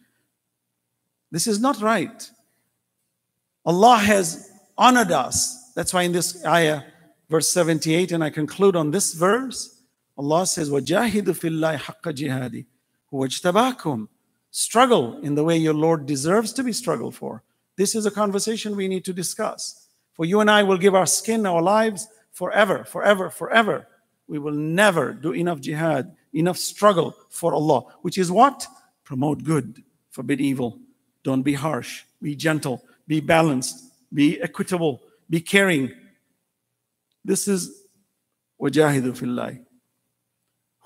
This is not right. Allah has honored us that's why in this ayah, verse 78, and I conclude on this verse, Allah says, وَجَاهِدُ فِي اللَّهِ حَقَّ جِهَادِ wajtabakum. Struggle in the way your Lord deserves to be struggled for. This is a conversation we need to discuss. For you and I will give our skin, our lives forever, forever, forever. We will never do enough jihad, enough struggle for Allah, which is what? Promote good, forbid evil. Don't be harsh, be gentle, be balanced, be equitable, be caring. This is wajahidu fillah.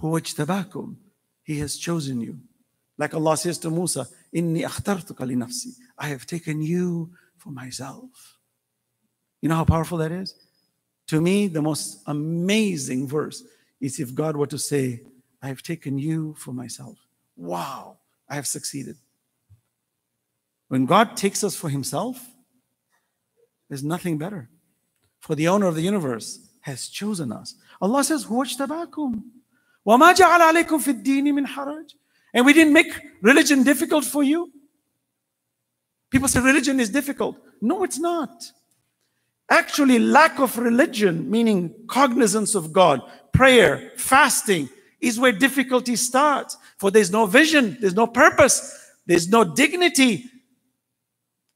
Huwajtabakum. He has chosen you. Like Allah says to Musa, Inni akhtartuka li nafsi. I have taken you for myself. You know how powerful that is? To me, the most amazing verse is if God were to say, I have taken you for myself. Wow, I have succeeded. When God takes us for himself, there's nothing better. For the owner of the universe has chosen us. Allah says, وَمَا جَعَلَ عَلَيْكُمْ فِي الدِّينِ مِنْ حَرَجٍ And we didn't make religion difficult for you. People say religion is difficult. No, it's not. Actually, lack of religion, meaning cognizance of God, prayer, fasting, is where difficulty starts. For there's no vision, there's no purpose, there's no dignity.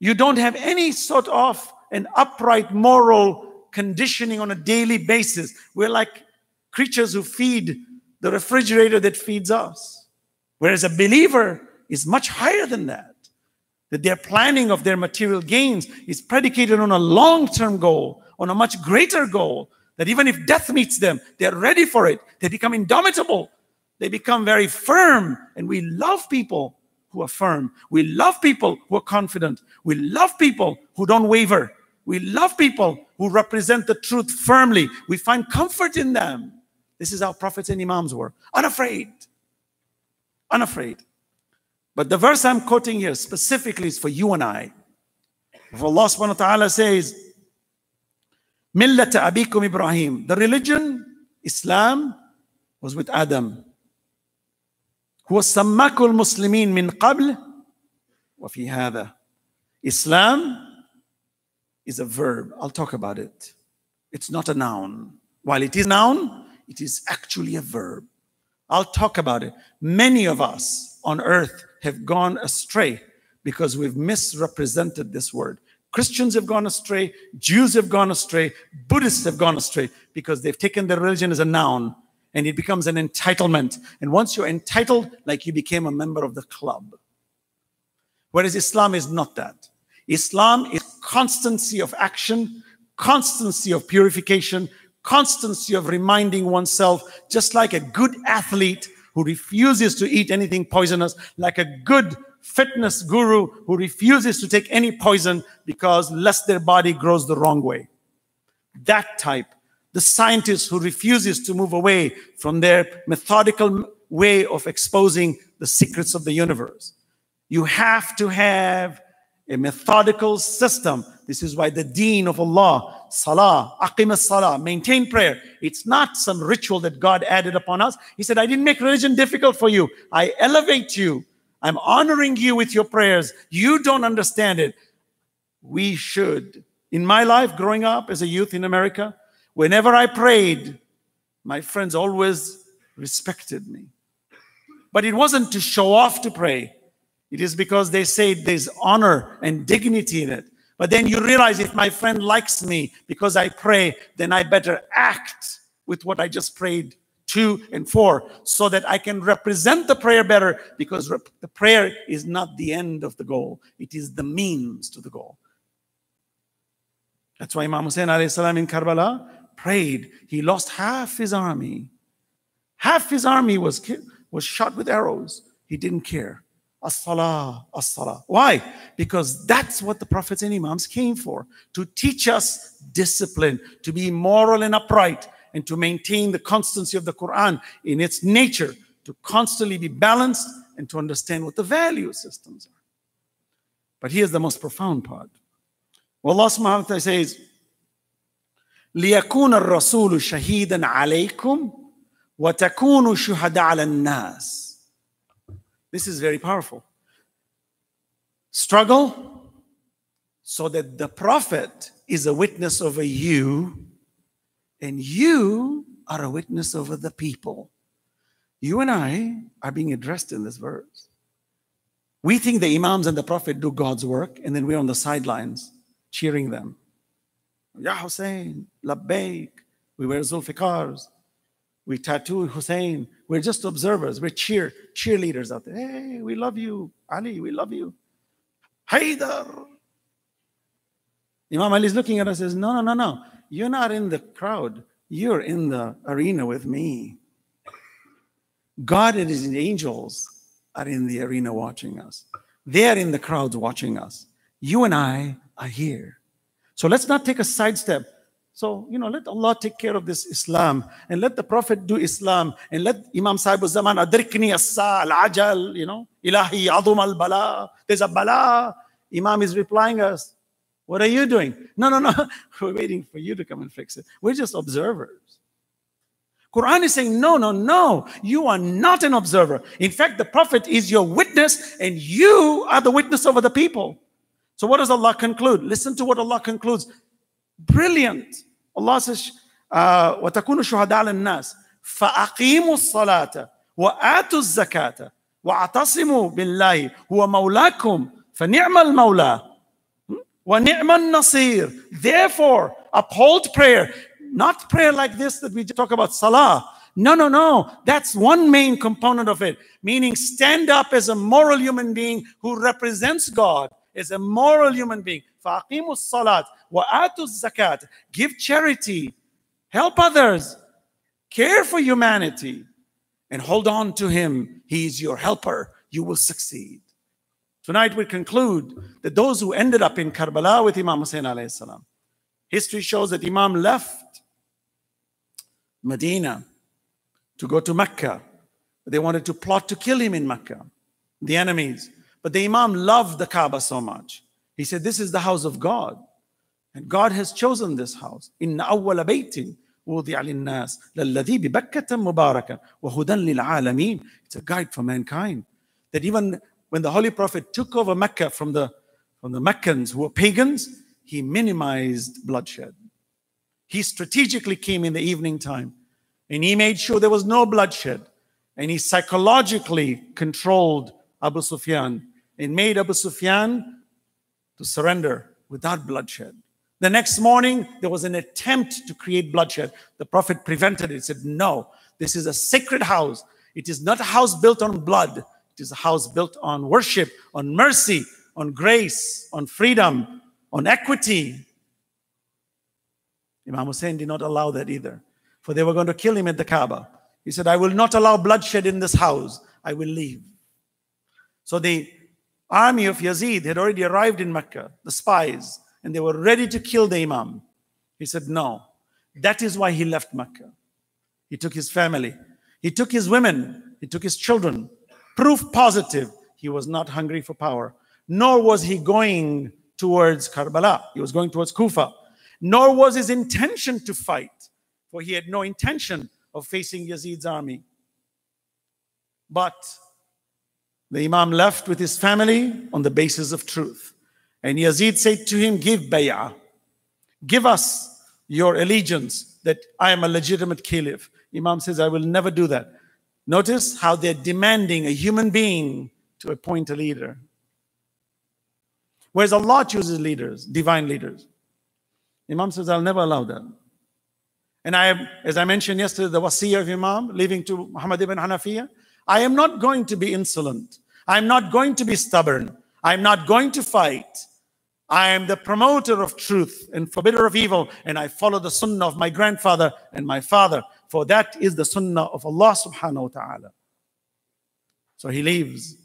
You don't have any sort of an upright moral conditioning on a daily basis. We're like creatures who feed the refrigerator that feeds us. Whereas a believer is much higher than that. That their planning of their material gains is predicated on a long term goal, on a much greater goal. That even if death meets them, they're ready for it. They become indomitable. They become very firm. And we love people who are firm. We love people who are confident. We love people who don't waver. We love people who represent the truth firmly. We find comfort in them. This is how prophets and imams were unafraid. Unafraid. But the verse I'm quoting here specifically is for you and I. If Allah subhanahu wa ta'ala says, Millata abikum Ibrahim, the religion, Islam, was with Adam. هو سماك المسلمين من قبل وفي هذا Islam is a verb. I'll talk about it. It's not a noun. While it is noun, it is actually a verb. I'll talk about it. Many of us on earth have gone astray because we've misrepresented this word. Christians have gone astray, Jews have gone astray, Buddhists have gone astray because they've taken their religion as a noun and it becomes an entitlement. And once you're entitled, like you became a member of the club. Whereas Islam is not that. Islam is constancy of action, constancy of purification, constancy of reminding oneself, just like a good athlete who refuses to eat anything poisonous, like a good fitness guru who refuses to take any poison because lest their body grows the wrong way. That type. The scientist who refuses to move away from their methodical way of exposing the secrets of the universe. You have to have a methodical system. This is why the deen of Allah, salah, aqim salah, maintain prayer. It's not some ritual that God added upon us. He said, I didn't make religion difficult for you. I elevate you. I'm honoring you with your prayers. You don't understand it. We should. In my life, growing up as a youth in America, whenever I prayed, my friends always respected me. But it wasn't to show off to pray. It is because they say there's honor and dignity in it. But then you realize if my friend likes me because I pray, then I better act with what I just prayed to and for so that I can represent the prayer better because the prayer is not the end of the goal, it is the means to the goal. That's why Imam Hussein salam in Karbala prayed. He lost half his army. Half his army was, was shot with arrows. He didn't care. As-salah, as-salah. Why? Because that's what the prophets and imams came for. To teach us discipline, to be moral and upright, and to maintain the constancy of the Quran in its nature, to constantly be balanced and to understand what the value systems are. But here's the most profound part. Well, Allah subhanahu wa ta'ala says, ليكون الرسول شهيدا عليكم وتكونوا شهداء على الناس this is very powerful. Struggle so that the prophet is a witness over you, and you are a witness over the people. You and I are being addressed in this verse. We think the imams and the prophet do God's work, and then we're on the sidelines cheering them. Ya Hussein, Labbaik, we wear zulfikars, we tattoo Hussein. We're just observers. We're cheer cheerleaders out there. Hey, we love you, Ali. We love you. Haydar. Imam Ali is looking at us and says, No, no, no, no. You're not in the crowd. You're in the arena with me. God and his angels are in the arena watching us. They're in the crowds watching us. You and I are here. So let's not take a sidestep. So, you know, let Allah take care of this Islam and let the Prophet do Islam and let Imam Sahib Zaman adrikni assa al-ajal, you know, ilahi adum al-bala. There's a bala. Imam is replying us. What are you doing? No, no, no. [laughs] We're waiting for you to come and fix it. We're just observers. Quran is saying, no, no, no. You are not an observer. In fact, the Prophet is your witness and you are the witness over the people. So what does Allah conclude? Listen to what Allah concludes. Brilliant. Allah says, وتكونوا شهداء على الناس فأقيموا الصلاة وآتوا الزكاة واعتصموا بالله هو مولاكم فنعم المولى ونعم النصير therefore uphold prayer not prayer like this that we talk about salah no no no that's one main component of it meaning stand up as a moral human being who represents God as a moral human being فأقيموا الصلاة وآتوا الزكاة give charity help others care for humanity and hold on to him he is your helper you will succeed tonight we conclude that those who ended up in Karbala with Imam Hussein alayhi salam history shows that Imam left Medina to go to Mecca they wanted to plot to kill him in Mecca the enemies but the Imam loved the Kaaba so much he said, This is the house of God. And God has chosen this house. إن أول بيت وضع للناس للذي ببكة مباركة وهدى للعالمين. It's a guide for mankind. That even when the Holy Prophet took over Mecca from the, from the Meccans who were pagans, he minimized bloodshed. He strategically came in the evening time and he made sure there was no bloodshed. And he psychologically controlled Abu Sufyan and made Abu Sufyan to surrender without bloodshed. The next morning, there was an attempt to create bloodshed. The Prophet prevented it. He said, No, this is a sacred house. It is not a house built on blood, it is a house built on worship, on mercy, on grace, on freedom, on equity. Imam Hussein did not allow that either, for they were going to kill him at the Kaaba. He said, I will not allow bloodshed in this house. I will leave. So the army of Yazid had already arrived in Mecca, the spies, and they were ready to kill the Imam. He said, No. That is why he left Mecca. He took his family, he took his women, he took his children. Proof positive, he was not hungry for power, nor was he going towards Karbala. He was going towards Kufa. Nor was his intention to fight, for he had no intention of facing Yazid's army. But the Imam left with his family on the basis of truth. And Yazid said to him, Give bay'ah. Give us your allegiance that I am a legitimate caliph. Imam says, I will never do that. Notice how they're demanding a human being to appoint a leader. Whereas Allah chooses leaders, divine leaders. Imam says, I'll never allow that. And I as I mentioned yesterday, the wasiyah of Imam, leaving to Muhammad ibn Hanafiya, I am not going to be insolent. I'm not going to be stubborn. I'm not going to fight. I am the promoter of truth and forbidder of evil, and I follow the sunnah of my grandfather and my father, for that is the sunnah of Allah subhanahu wa ta'ala. So he leaves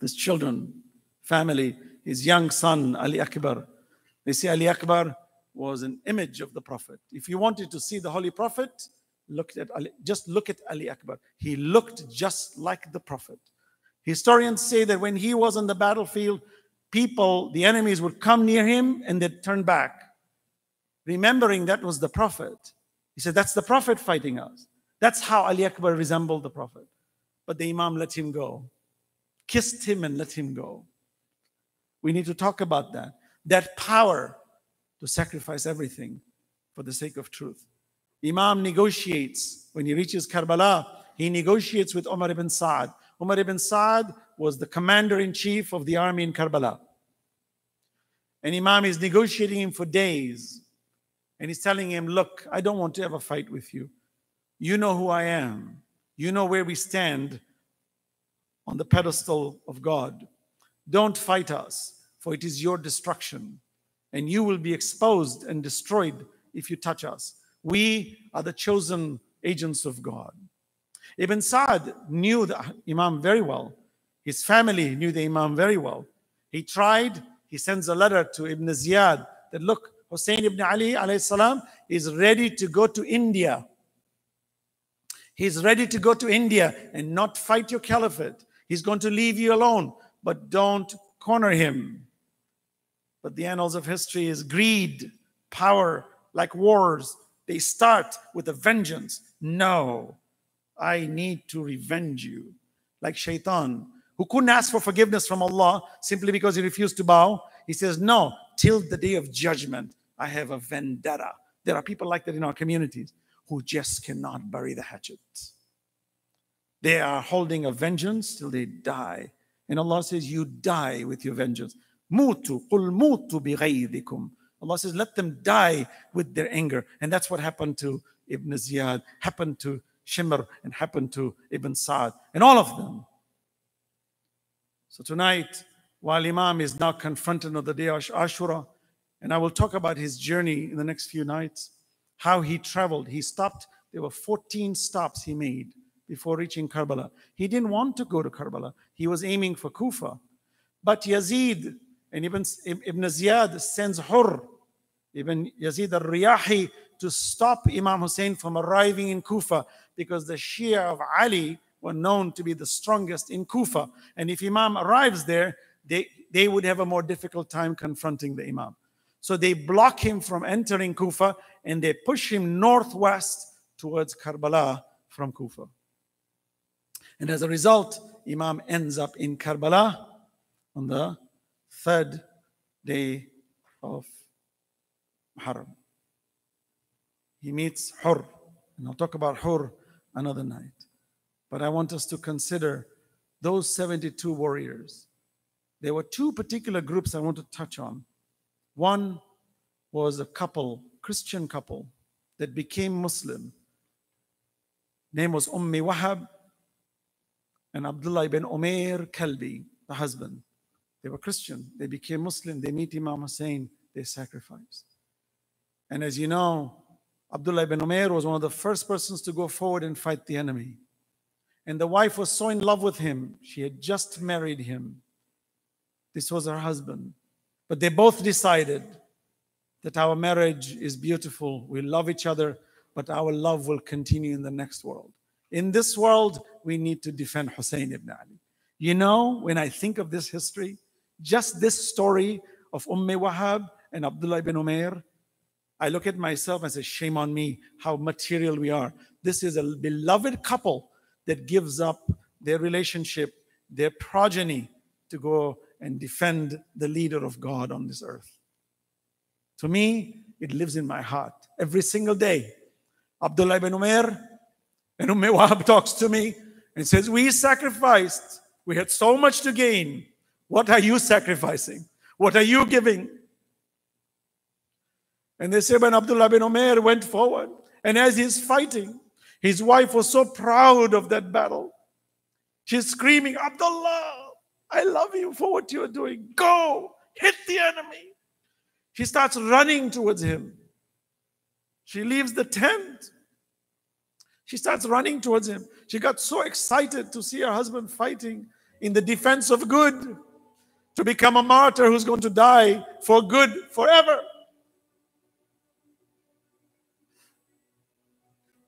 his children, family, his young son, Ali Akbar. They say Ali Akbar was an image of the Prophet. If you wanted to see the Holy Prophet, look at Ali, just look at Ali Akbar. He looked just like the Prophet. Historians say that when he was on the battlefield, people, the enemies would come near him and they'd turn back, remembering that was the Prophet. He said, That's the Prophet fighting us. That's how Ali Akbar resembled the Prophet. But the Imam let him go, kissed him and let him go. We need to talk about that. That power to sacrifice everything for the sake of truth. Imam negotiates. When he reaches Karbala, he negotiates with Umar ibn Sa'd. Umar ibn Sa'd was the commander in chief of the army in Karbala. And Imam is negotiating him for days. And he's telling him, Look, I don't want to ever fight with you. You know who I am. You know where we stand on the pedestal of God. Don't fight us, for it is your destruction and you will be exposed and destroyed if you touch us. We are the chosen agents of God. Ibn Sa'd knew the Imam very well. His family knew the Imam very well. He tried, he sends a letter to Ibn Ziyad that look, Hussein ibn Ali salam, is ready to go to India. He's ready to go to India and not fight your caliphate. He's going to leave you alone, but don't corner him. But the annals of history is greed, power, like wars. They start with a vengeance. No, I need to revenge you. Like Shaitan, who couldn't ask for forgiveness from Allah simply because he refused to bow. He says, No, till the day of judgment, I have a vendetta. There are people like that in our communities who just cannot bury the hatchet. They are holding a vengeance till they die. And Allah says, You die with your vengeance. Mutu, qul mutu bighaydikum. Allah says, let them die with their anger. And that's what happened to Ibn Ziyad, happened to Shimr, and happened to Ibn Sa'd, and all of them. So tonight, while Imam is now confronted on the day of Ashura, and I will talk about his journey in the next few nights, how he traveled. He stopped, there were 14 stops he made before reaching Karbala. He didn't want to go to Karbala, he was aiming for Kufa. But Yazid and Ibn, Ibn Ziyad sends Hur, Ibn Yazid al-Riyahi, to stop Imam Hussein from arriving in Kufa because the Shia of Ali were known to be the strongest in Kufa. And if Imam arrives there, they, they would have a more difficult time confronting the Imam. So they block him from entering Kufa and they push him northwest towards Karbala from Kufa. And as a result, Imam ends up in Karbala on the third day of He meets Hur, and I'll talk about Hur another night. But I want us to consider those 72 warriors. There were two particular groups I want to touch on. One was a couple, Christian couple, that became Muslim. Name was Ummi Wahab and Abdullah ibn Umair Kalbi, the husband. They were Christian. They became Muslim. They meet Imam Hussein. They sacrificed. And as you know, Abdullah ibn Umair was one of the first persons to go forward and fight the enemy. And the wife was so in love with him, she had just married him. This was her husband. But they both decided that our marriage is beautiful. We love each other, but our love will continue in the next world. In this world, we need to defend Hussein ibn Ali. You know, when I think of this history, just this story of Umm Wahab and Abdullah ibn Umair, I look at myself and say, shame on me, how material we are. This is a beloved couple that gives up their relationship, their progeny, to go and defend the leader of God on this earth. To me, it lives in my heart every single day. Abdullah ibn Umair and [laughs] Umm Wahab talks to me and says, We sacrificed. We had so much to gain. What are you sacrificing? What are you giving? And they say when Abdullah bin Umair went forward, and as he's fighting, his wife was so proud of that battle. She's screaming, Abdullah, I love you for what you're doing. Go, hit the enemy. She starts running towards him. She leaves the tent. She starts running towards him. She got so excited to see her husband fighting in the defense of good, to become a martyr who's going to die for good forever.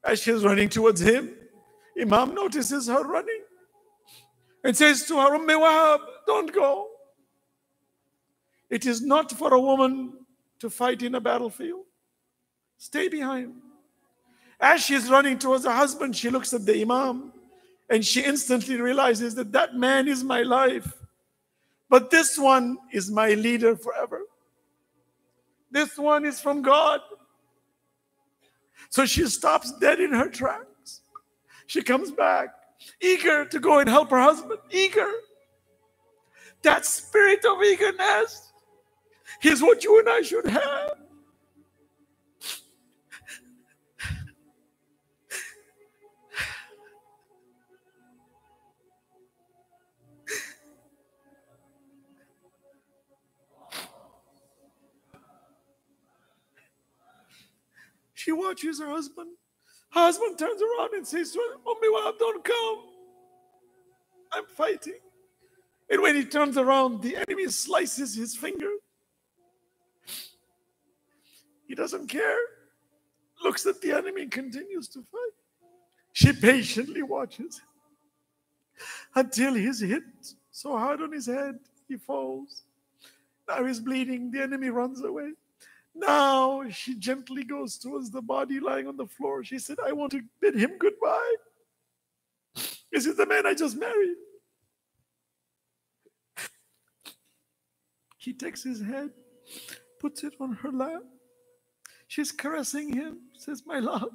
As she's running towards him, Imam notices her running and says to her, Umm Wahab, don't go. It is not for a woman to fight in a battlefield. Stay behind. As she's running towards her husband, she looks at the Imam and she instantly realizes that that man is my life. But this one is my leader forever. This one is from God. So she stops dead in her tracks. She comes back, eager to go and help her husband, eager. That spirit of eagerness is what you and I should have. She watches her husband. Her husband turns around and says to her, Wahab, don't come. I'm fighting. And when he turns around, the enemy slices his finger. He doesn't care. Looks at the enemy and continues to fight. She patiently watches until he's hit so hard on his head, he falls. Now he's bleeding. The enemy runs away. Now she gently goes towards the body lying on the floor. She said, I want to bid him goodbye. This is the man I just married. He takes his head, puts it on her lap. She's caressing him, says, My love,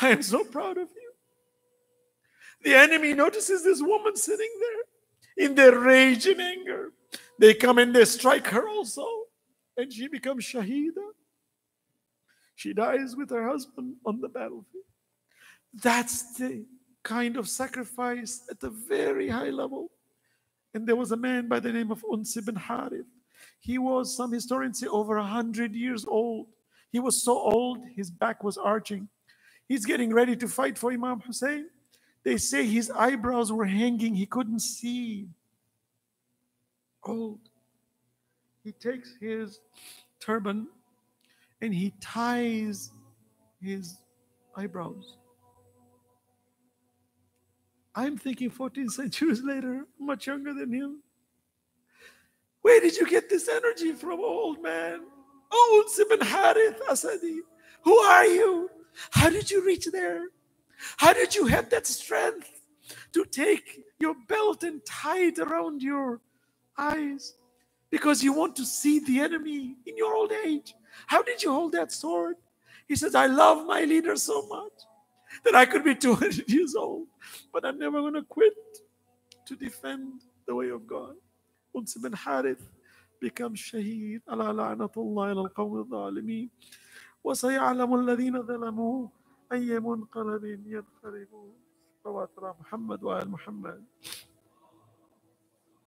I am so proud of you. The enemy notices this woman sitting there in their rage and anger. They come and they strike her also and she becomes Shahida. She dies with her husband on the battlefield. That's the kind of sacrifice at a very high level. And there was a man by the name of Uns ibn Harith. He was, some historians say, over a hundred years old. He was so old, his back was arching. He's getting ready to fight for Imam Hussein. They say his eyebrows were hanging, he couldn't see. Old he takes his turban and he ties his eyebrows. I'm thinking 14 centuries later, much younger than him. Where did you get this energy from, old man? Oh, Ibn Harith Asadi. Who are you? How did you reach there? How did you have that strength to take your belt and tie it around your eyes? because you want to see the enemy in your old age. How did you hold that sword? He says, I love my leader so much that I could be 200 [laughs] years old, but I'm never going to quit to defend the way of God. Uns bin Harith becomes shaheed. على لعنة الله إلى القوم الظالمين وسيعلم الذين ظلموا أي منقلب ينقلبون صلوات محمد وآل محمد